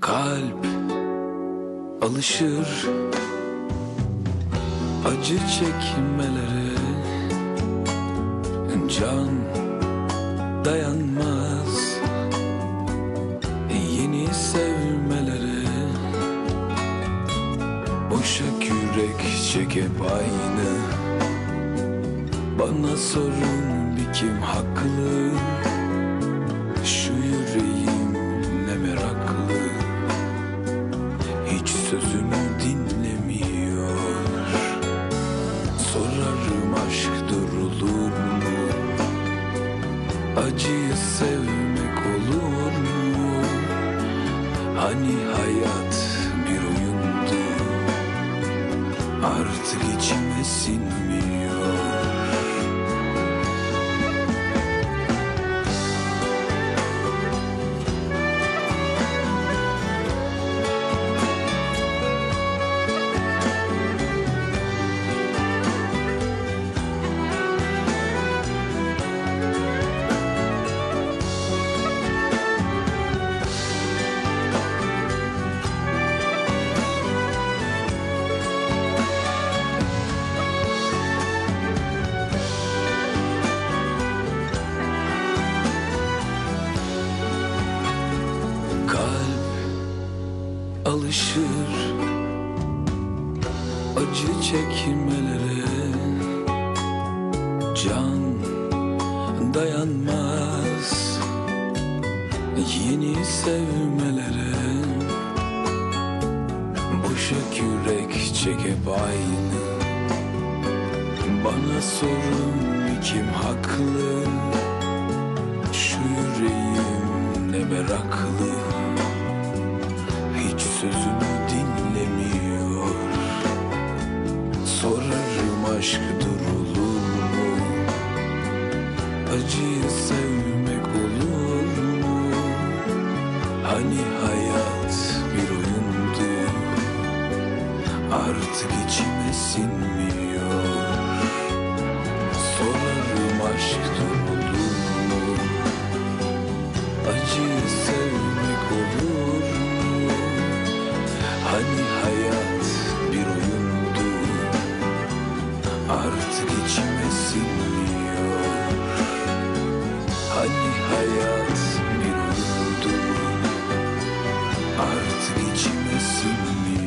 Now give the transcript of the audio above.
Kalp alışır acı çekmelere Can dayanmaz. Yeni sevmelere Boşa kürek çekip aynı. Bana sorun bir kim haklı? Şu yüreğim ne meraklı? Hiç sözümü Acıyı sevmek olur mu? Hani hayat bir oyundu? Artık içime sinmiyor alışır acı çekmelere. Can dayanmaz yeni sevmelere. Boşa kürek çekip aynı. Bana sorun kim haklı? Şu yüreğim ne meraklı aşk durulur mu? Acıyı sevmek olur mu? Hani hayat bir oyundu? Artık içime sinmiyor hayat bir oldu mu? Artık içime sinmiyor.